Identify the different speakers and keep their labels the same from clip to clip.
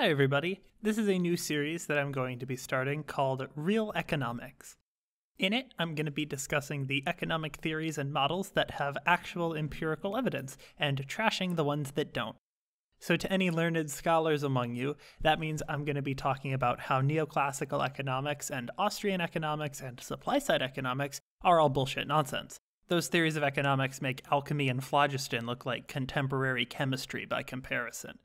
Speaker 1: Hi, everybody. This is a new series that I'm going to be starting called Real Economics. In it, I'm going to be discussing the economic theories and models that have actual empirical evidence and trashing the ones that don't. So, to any learned scholars among you, that means I'm going to be talking about how neoclassical economics and Austrian economics and supply side economics are all bullshit nonsense. Those theories of economics make alchemy and phlogiston look like contemporary chemistry by comparison.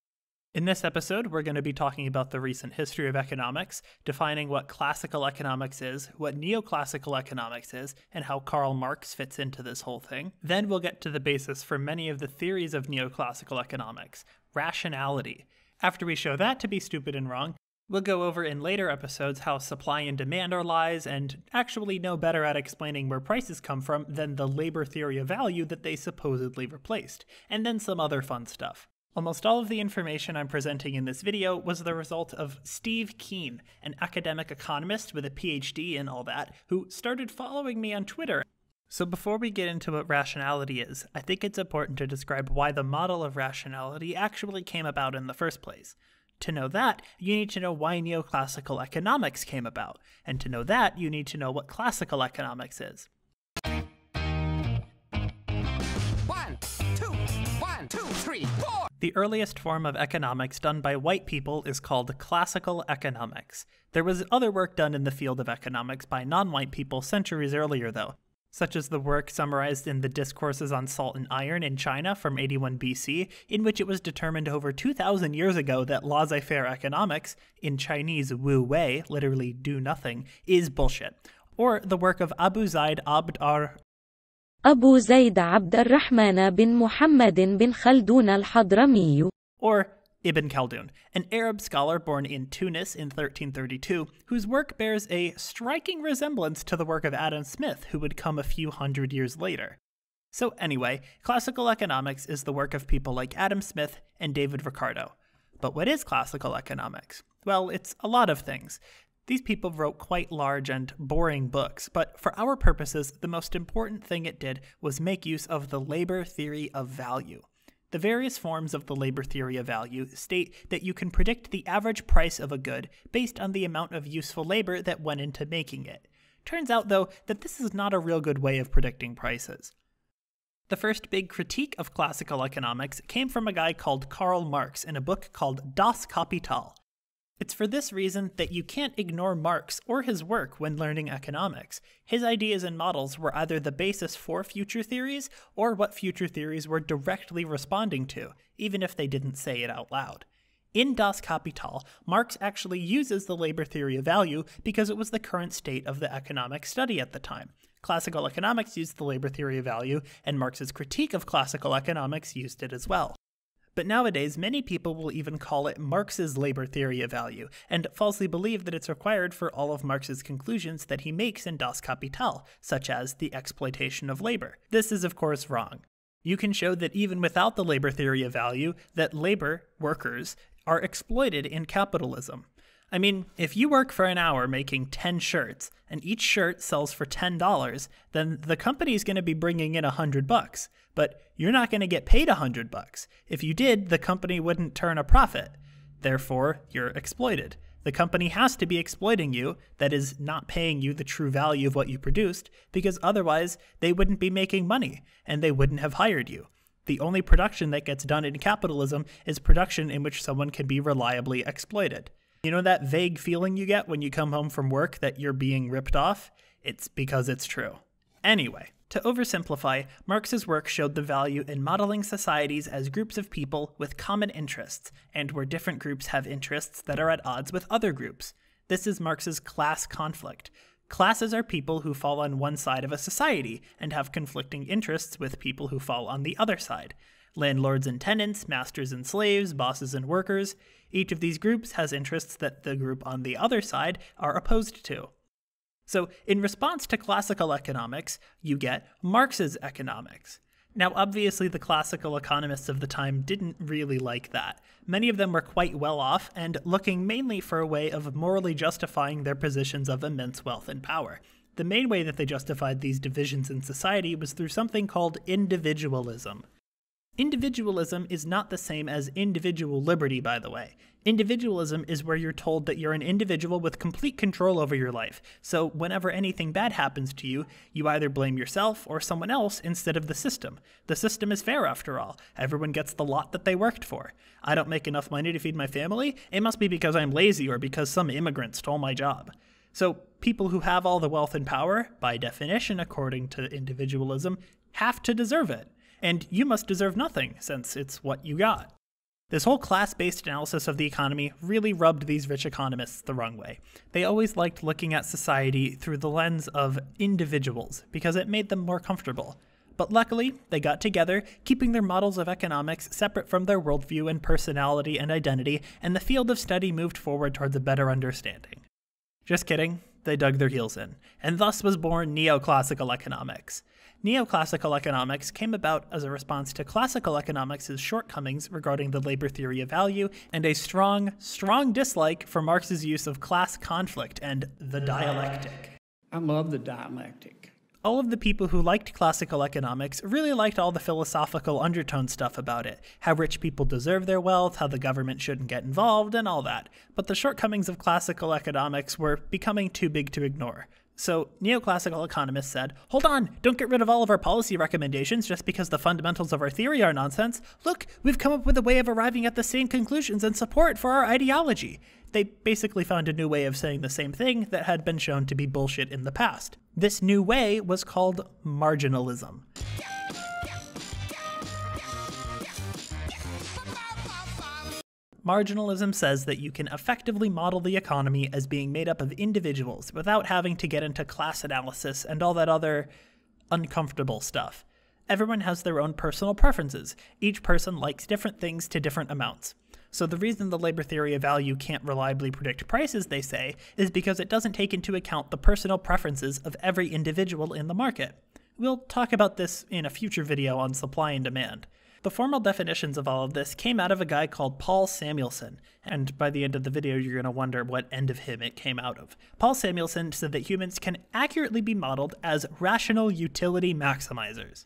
Speaker 1: In this episode, we're going to be talking about the recent history of economics, defining what classical economics is, what neoclassical economics is, and how Karl Marx fits into this whole thing. Then we'll get to the basis for many of the theories of neoclassical economics, rationality. After we show that to be stupid and wrong, We'll go over in later episodes how supply and demand are lies and actually no better at explaining where prices come from than the labor theory of value that they supposedly replaced, and then some other fun stuff. Almost all of the information I'm presenting in this video was the result of Steve Keen, an academic economist with a PhD and all that, who started following me on Twitter. So before we get into what rationality is, I think it's important to describe why the model of rationality actually came about in the first place. To know that, you need to know why neoclassical economics came about, and to know that, you need to know what classical economics is. The earliest form of economics done by white people is called classical economics. There was other work done in the field of economics by non white people centuries earlier, though, such as the work summarized in the Discourses on Salt and Iron in China from 81 BC, in which it was determined over 2,000 years ago that laissez faire economics, in Chinese wu wei, literally do nothing, is bullshit. Or the work of Abu Zaid Abd ar
Speaker 2: أبو زيد عبد الرحمن بن محمد بن خلدون الحضرمي
Speaker 1: or Ibn Khaldun, an Arab scholar born in Tunis in 1332, whose work bears a striking resemblance to the work of Adam Smith, who would come a few hundred years later. So, anyway, classical economics is the work of people like Adam Smith and David Ricardo. But what is classical economics? Well, it's a lot of things. These people wrote quite large and boring books, but for our purposes, the most important thing it did was make use of the labor theory of value. The various forms of the labor theory of value state that you can predict the average price of a good based on the amount of useful labor that went into making it. Turns out, though, that this is not a real good way of predicting prices. The first big critique of classical economics came from a guy called Karl Marx in a book called Das Kapital. It's for this reason that you can't ignore Marx or his work when learning economics. His ideas and models were either the basis for future theories or what future theories were directly responding to, even if they didn't say it out loud. In Das Kapital, Marx actually uses the labor theory of value because it was the current state of the economic study at the time. Classical economics used the labor theory of value, and Marx's critique of classical economics used it as well but nowadays many people will even call it Marx's labor theory of value, and falsely believe that it's required for all of Marx's conclusions that he makes in Das Kapital, such as the exploitation of labor. This is of course wrong. You can show that even without the labor theory of value, that labor, workers, are exploited in capitalism. I mean, if you work for an hour making 10 shirts and each shirt sells for $10, then the company's going to be bringing in 100 bucks, but you're not going to get paid 100 bucks. If you did, the company wouldn't turn a profit. Therefore, you're exploited. The company has to be exploiting you, that is, not paying you the true value of what you produced, because otherwise they wouldn't be making money and they wouldn't have hired you. The only production that gets done in capitalism is production in which someone can be reliably exploited. You know that vague feeling you get when you come home from work that you're being ripped off? It's because it's true. Anyway, to oversimplify, Marx's work showed the value in modeling societies as groups of people with common interests, and where different groups have interests that are at odds with other groups. This is Marx's class conflict. Classes are people who fall on one side of a society and have conflicting interests with people who fall on the other side landlords and tenants, masters and slaves, bosses and workers. Each of these groups has interests that the group on the other side are opposed to. So, in response to classical economics, you get Marx's economics. Now, obviously, the classical economists of the time didn't really like that. Many of them were quite well off and looking mainly for a way of morally justifying their positions of immense wealth and power. The main way that they justified these divisions in society was through something called individualism. Individualism is not the same as individual liberty, by the way. Individualism is where you're told that you're an individual with complete control over your life. So, whenever anything bad happens to you, you either blame yourself or someone else instead of the system. The system is fair, after all. Everyone gets the lot that they worked for. I don't make enough money to feed my family. It must be because I'm lazy or because some immigrant stole my job. So, people who have all the wealth and power, by definition, according to individualism, have to deserve it and you must deserve nothing, since it's what you got. This whole class based analysis of the economy really rubbed these rich economists the wrong way. They always liked looking at society through the lens of individuals because it made them more comfortable. But luckily, they got together, keeping their models of economics separate from their worldview and personality and identity, and the field of study moved forward towards a better understanding. Just kidding, they dug their heels in, and thus was born neoclassical economics. Neoclassical economics came about as a response to classical economics' shortcomings regarding the labor theory of value and a strong, strong dislike for Marx's use of class conflict and the dialectic.
Speaker 3: I love the dialectic.
Speaker 1: All of the people who liked classical economics really liked all the philosophical undertone stuff about it how rich people deserve their wealth, how the government shouldn't get involved, and all that. But the shortcomings of classical economics were becoming too big to ignore. So, neoclassical economists said, hold on, don't get rid of all of our policy recommendations just because the fundamentals of our theory are nonsense. Look, we've come up with a way of arriving at the same conclusions and support for our ideology. They basically found a new way of saying the same thing that had been shown to be bullshit in the past. This new way was called marginalism. Marginalism says that you can effectively model the economy as being made up of individuals without having to get into class analysis and all that other uncomfortable stuff. Everyone has their own personal preferences. Each person likes different things to different amounts. So, the reason the labor theory of value can't reliably predict prices, they say, is because it doesn't take into account the personal preferences of every individual in the market. We'll talk about this in a future video on supply and demand. The formal definitions of all of this came out of a guy called Paul Samuelson, and by the end of the video, you're going to wonder what end of him it came out of. Paul Samuelson said that humans can accurately be modeled as rational utility maximizers.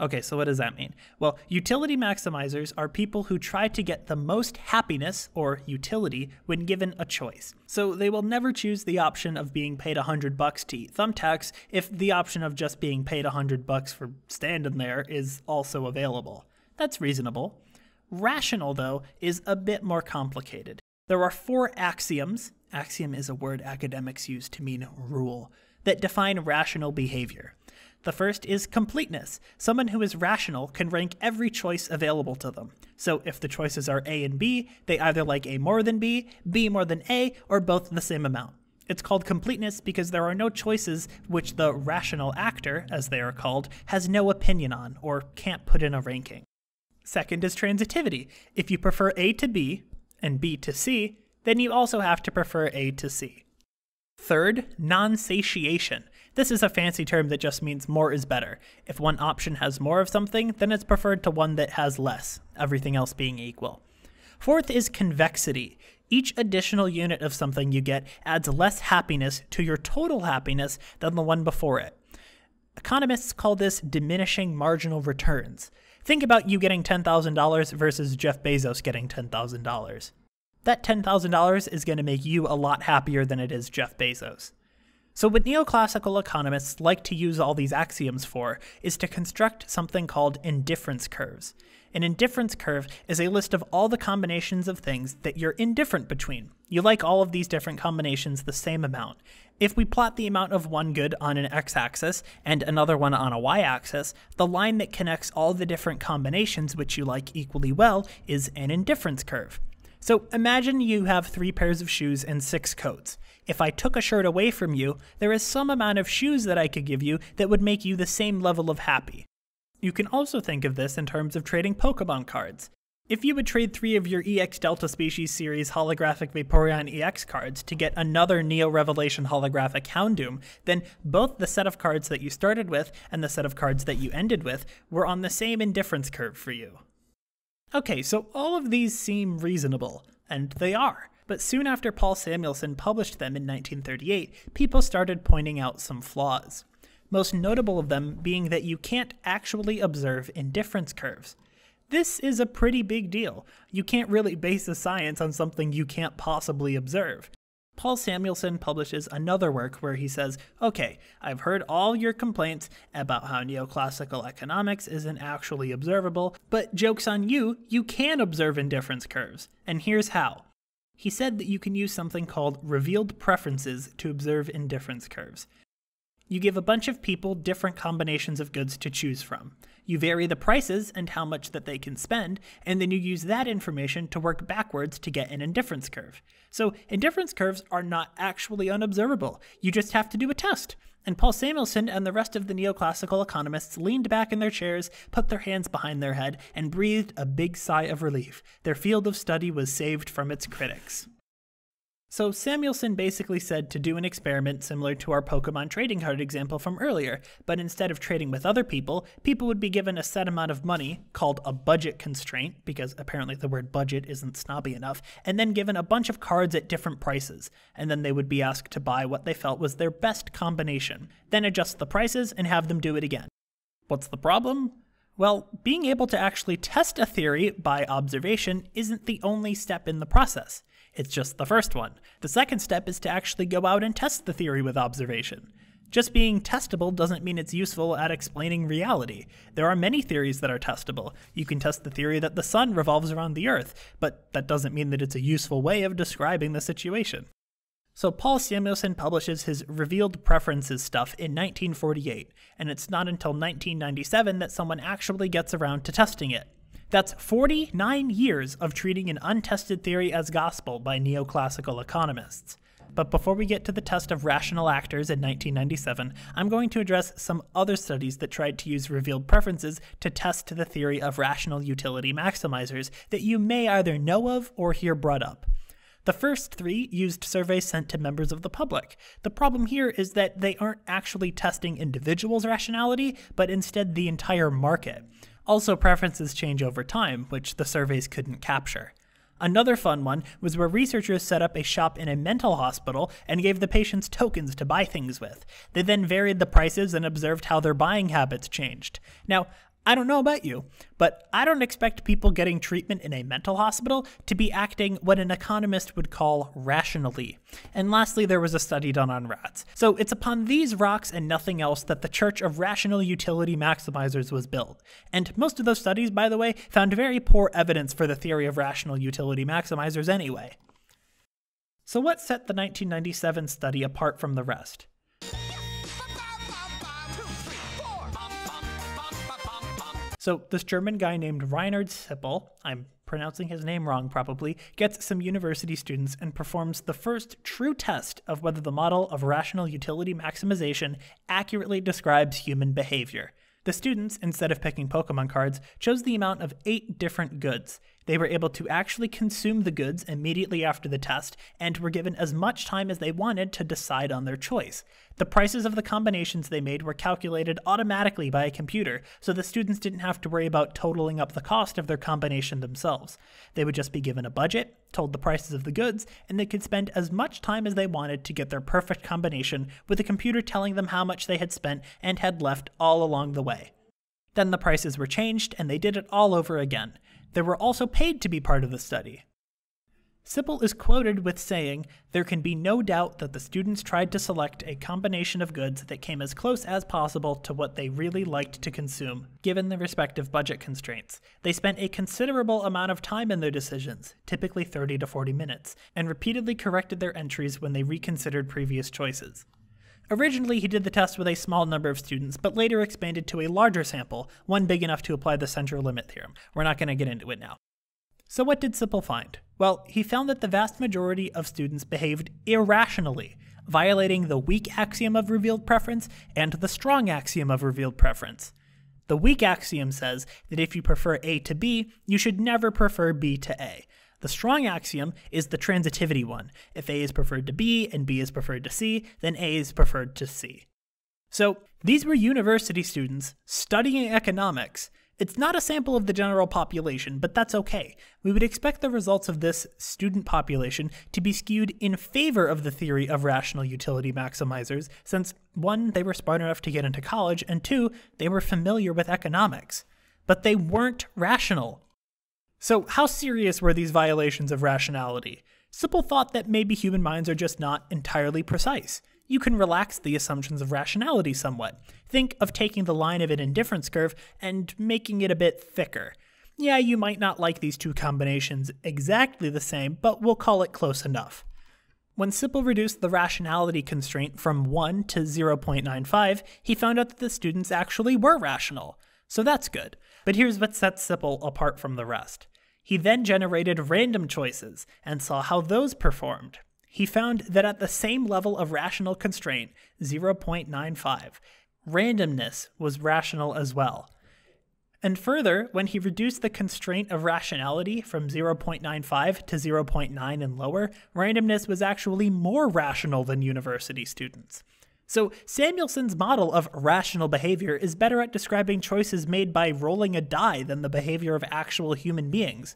Speaker 1: Okay, so what does that mean? Well, utility maximizers are people who try to get the most happiness or utility when given a choice. So they will never choose the option of being paid 100 bucks to eat thumbtacks if the option of just being paid 100 bucks for standing there is also available. That's reasonable. Rational, though, is a bit more complicated. There are four axioms, axiom is a word academics use to mean rule, that define rational behavior. The first is completeness. Someone who is rational can rank every choice available to them. So if the choices are A and B, they either like A more than B, B more than A, or both the same amount. It's called completeness because there are no choices which the rational actor, as they are called, has no opinion on or can't put in a ranking. Second is transitivity. If you prefer A to B and B to C, then you also have to prefer A to C. Third, non satiation. This is a fancy term that just means more is better. If one option has more of something, then it's preferred to one that has less, everything else being equal. Fourth is convexity. Each additional unit of something you get adds less happiness to your total happiness than the one before it. Economists call this diminishing marginal returns. Think about you getting $10,000 versus Jeff Bezos getting $10,000. That $10,000 is going to make you a lot happier than it is Jeff Bezos. So, what neoclassical economists like to use all these axioms for is to construct something called indifference curves. An indifference curve is a list of all the combinations of things that you're indifferent between. You like all of these different combinations the same amount. If we plot the amount of one good on an x axis and another one on a y axis, the line that connects all the different combinations which you like equally well is an indifference curve. So imagine you have three pairs of shoes and six coats. If I took a shirt away from you, there is some amount of shoes that I could give you that would make you the same level of happy. You can also think of this in terms of trading Pokemon cards. If you would trade three of your EX Delta Species series holographic Vaporeon EX cards to get another Neo Revelation holographic Houndoom, then both the set of cards that you started with and the set of cards that you ended with were on the same indifference curve for you. Okay, so all of these seem reasonable, and they are. But soon after Paul Samuelson published them in 1938, people started pointing out some flaws. most notable of them being that you can't actually observe indifference curves. This is a pretty big deal. You can't really base a science on something you can't possibly observe. Paul Samuelson publishes another work where he says, Okay, I've heard all your complaints about how neoclassical economics isn't actually observable, but joke's on you, you can observe indifference curves. And here's how. He said that you can use something called revealed preferences to observe indifference curves. You give a bunch of people different combinations of goods to choose from. You vary the prices and how much that they can spend, and then you use that information to work backwards to get an indifference curve. So, indifference curves are not actually unobservable. You just have to do a test. And Paul Samuelson and the rest of the neoclassical economists leaned back in their chairs, put their hands behind their head, and breathed a big sigh of relief. Their field of study was saved from its critics. So Samuelson basically said to do an experiment similar to our Pokemon trading card example from earlier, but instead of trading with other people, people would be given a set amount of money, called a budget constraint, because apparently the word budget isn't snobby enough, and then given a bunch of cards at different prices, and then they would be asked to buy what they felt was their best combination, then adjust the prices and have them do it again. What's the problem? Well, being able to actually test a theory by observation isn't the only step in the process. It's just the first one. The second step is to actually go out and test the theory with observation. Just being testable doesn't mean it's useful at explaining reality. There are many theories that are testable. You can test the theory that the sun revolves around the earth, but that doesn't mean that it's a useful way of describing the situation. So Paul Samuelson publishes his revealed preferences stuff in 1948, and it's not until 1997 that someone actually gets around to testing it. That's 49 years of treating an untested theory as gospel by neoclassical economists. But before we get to the test of rational actors in 1997, I'm going to address some other studies that tried to use revealed preferences to test the theory of rational utility maximizers that you may either know of or hear brought up. The first three used surveys sent to members of the public. The problem here is that they aren't actually testing individuals' rationality, but instead the entire market. Also, preferences change over time, which the surveys couldn't capture. Another fun one was where researchers set up a shop in a mental hospital and gave the patients tokens to buy things with. They then varied the prices and observed how their buying habits changed. Now, I don't know about you, but I don't expect people getting treatment in a mental hospital to be acting what an economist would call rationally. And lastly, there was a study done on rats. So it's upon these rocks and nothing else that the Church of Rational Utility Maximizers was built. And most of those studies, by the way, found very poor evidence for the theory of rational utility maximizers anyway. So what set the 1997 study apart from the rest? So this German guy named Reinhard Sippel, I'm pronouncing his name wrong probably, gets some university students and performs the first true test of whether the model of rational utility maximization accurately describes human behavior. The students, instead of picking Pokemon cards, chose the amount of eight different goods. They were able to actually consume the goods immediately after the test and were given as much time as they wanted to decide on their choice. The prices of the combinations they made were calculated automatically by a computer, so the students didn't have to worry about totaling up the cost of their combination themselves. They would just be given a budget, told the prices of the goods, and they could spend as much time as they wanted to get their perfect combination, with the computer telling them how much they had spent and had left all along the way. Then the prices were changed, and they did it all over again. They were also paid to be part of the study. Sippel is quoted with saying, There can be no doubt that the students tried to select a combination of goods that came as close as possible to what they really liked to consume, given the respective budget constraints. They spent a considerable amount of time in their decisions, typically 30 to 40 minutes, and repeatedly corrected their entries when they reconsidered previous choices. Originally, he did the test with a small number of students, but later expanded to a larger sample, one big enough to apply the central limit theorem. We're not going to get into it now. So, what did Sippel find? Well, he found that the vast majority of students behaved irrationally, violating the weak axiom of revealed preference and the strong axiom of revealed preference. The weak axiom says that if you prefer A to B, you should never prefer B to A. The strong axiom is the transitivity one. If A is preferred to B and B is preferred to C, then A is preferred to C. So these were university students studying economics, It's not a sample of the general population, but that's okay. We would expect the results of this student population to be skewed in favor of the theory of rational utility maximizers, since one, they were smart enough to get into college, and two, they were familiar with economics. But they weren't rational. So, how serious were these violations of rationality? Sippel thought that maybe human minds are just not entirely precise you can relax the assumptions of rationality somewhat. Think of taking the line of an indifference curve and making it a bit thicker. Yeah, you might not like these two combinations exactly the same, but we'll call it close enough. When Sippel reduced the rationality constraint from 1 to 0.95, he found out that the students actually were rational. So that's good. But here's what sets Sippel apart from the rest. He then generated random choices and saw how those performed he found that at the same level of rational constraint, 0.95, randomness was rational as well. And further, when he reduced the constraint of rationality from 0.95 to 0.9 and lower, randomness was actually more rational than university students. So, Samuelson's model of rational behavior is better at describing choices made by rolling a die than the behavior of actual human beings.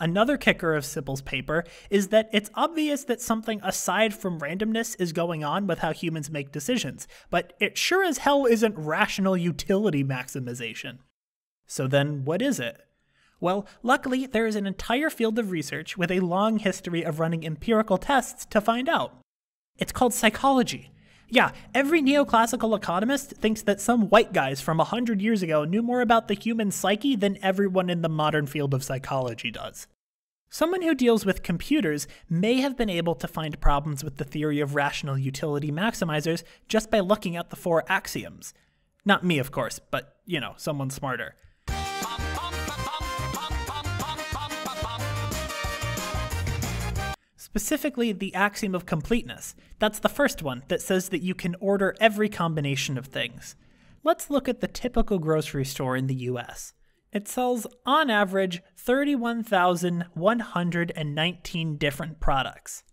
Speaker 1: Another kicker of Sippel's paper is that it's obvious that something aside from randomness is going on with how humans make decisions, but it sure as hell isn't rational utility maximization. So then, what is it? Well, luckily, there is an entire field of research with a long history of running empirical tests to find out. It's called psychology. Yeah, every neoclassical economist thinks that some white guys from 100 years ago knew more about the human psyche than everyone in the modern field of psychology does. Someone who deals with computers may have been able to find problems with the theory of rational utility maximizers just by looking at the four axioms. Not me, of course, but, you know, someone smarter. Specifically, the axiom of completeness. That's the first one that says that you can order every combination of things. Let's look at the typical grocery store in the US. It sells, on average, 31,119 different products.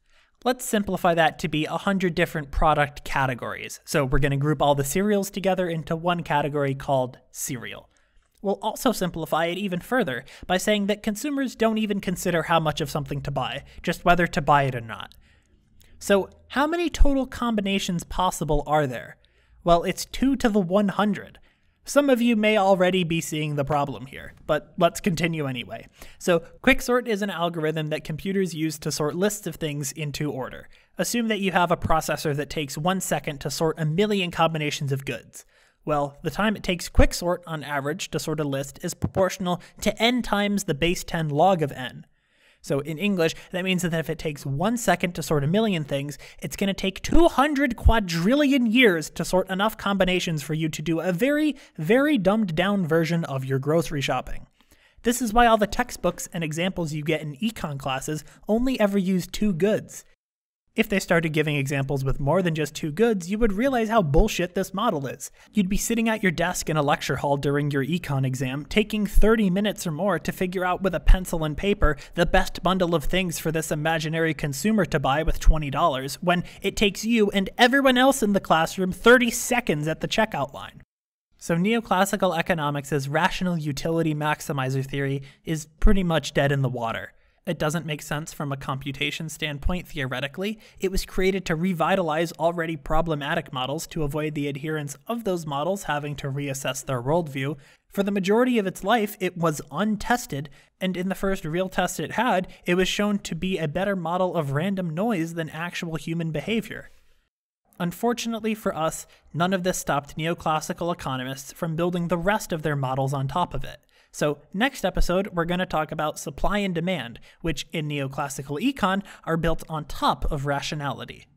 Speaker 1: Let's simplify that to be 100 different product categories. So we're going to group all the cereals together into one category called cereal. We'll also simplify it even further by saying that consumers don't even consider how much of something to buy, just whether to buy it or not. So, how many total combinations possible are there? Well, it's 2 to the 100. Some of you may already be seeing the problem here, but let's continue anyway. So, quicksort is an algorithm that computers use to sort lists of things into order. Assume that you have a processor that takes one second to sort a million combinations of goods. Well, the time it takes quicksort on average to sort a list is proportional to n times the base 10 log of n. So in English, that means that if it takes one second to sort a million things, it's going to take 200 quadrillion years to sort enough combinations for you to do a very, very dumbed down version of your grocery shopping. This is why all the textbooks and examples you get in econ classes only ever use two goods. If they started giving examples with more than just two goods, you would realize how bullshit this model is. You'd be sitting at your desk in a lecture hall during your econ exam, taking 30 minutes or more to figure out with a pencil and paper the best bundle of things for this imaginary consumer to buy with $20, when it takes you and everyone else in the classroom 30 seconds at the checkout line. So, neoclassical economics' rational utility maximizer theory is pretty much dead in the water. It doesn't make sense from a computation standpoint theoretically. It was created to revitalize already problematic models to avoid the adherents of those models having to reassess their worldview. For the majority of its life, it was untested, and in the first real test it had, it was shown to be a better model of random noise than actual human behavior. Unfortunately for us, none of this stopped neoclassical economists from building the rest of their models on top of it. So, next episode, we're going to talk about supply and demand, which in neoclassical econ are built on top of rationality.